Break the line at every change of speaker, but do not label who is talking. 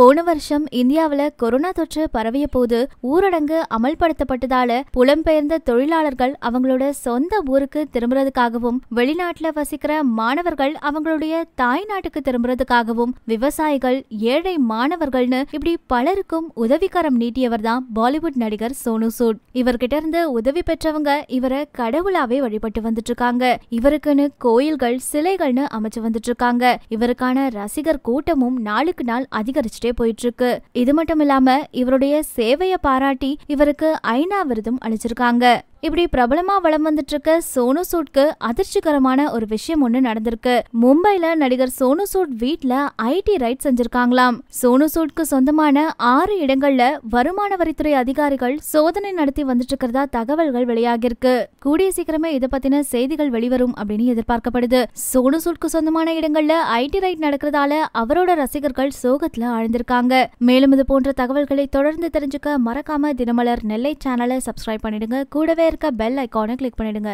போன வருஷம் இந்தியாவுல கொரோனா தொற்று பரவிய போது ஊரடங்கு அமல்படுத்தப்பட்டதால புலம்பெயர்ந்த தொழிலாளர்கள் அவங்களோட சொந்த ஊருக்கு திரும்புறதுக்காகவும் வெளிநாட்டுல வசிக்கிற மாணவர்கள் அவங்களுடைய தாய் நாட்டுக்கு திரும்புறதுக்காகவும் விவசாயிகள் ஏழை மாணவர்கள்னு இப்படி பலருக்கும் உதவிக்கரம் நீட்டியவர் தான் பாலிவுட் நடிகர் சோனு சூட். இவர்கிட்ட இருந்து உதவி பெற்றவங்க இவரை கடவுளாவே வழிபட்டு வந்துட்டு இருக்காங்க இவருக்குன்னு கோயில்கள் சிலைகள்னு அமைச்சு வந்துட்டு இருக்காங்க இவருக்கான ரசிகர் கூட்டமும் நாளுக்கு நாள் அதிகரிச்சுட்டே போயிட்டு இருக்கு இது மட்டும் இல்லாம இவருடைய சேவையை பாராட்டி இவருக்கு ஐநா விருதும் அளிச்சிருக்காங்க. இப்படி பிரபலமா வலம் வந்துட்டு இருக்க சோனு சூட்க்கு அதிர்ச்சிகரமான ஒரு விஷயம் ஒண்ணு நடந்திருக்கு. மும்பைல நடிகர் சோனு சூட் வீட்ல ஐடி ரைட் செஞ்சிருக்காங்களாம். சோனு சூட்க்கு சொந்தமான ஆறு இடங்கள்ல வருமான வரித்துறை அதிகாரிகள் சோதனை நடத்தி வந்துட்டு இருக்கிறதா தகவல்கள் வெளியாகிருக்கு கூடிய சீக்கிரமே இதை பத்தின செய்திகள் வெளிவரும் அப்படின்னு எதிர்பார்க்கப்படுது. சோனு சூட்க்கு சொந்தமான இடங்கள்ல ஐடி ரைட் நடக்கிறதால அவரோட ரசிகர்கள் சோகத்துல ஆழ்ந்திருக்காங்க. மேலும் இது போன்ற தகவல்களை தொடர்ந்து தெரிஞ்சுக்க மறக்காம தினமலர் நெல்லை சேனலை சப்ஸ்கிரைப் பண்ணிடுங்க. கூடவே இருக்க பெல் ஐக்கானை கிளிக் பண்ணிடுங்க.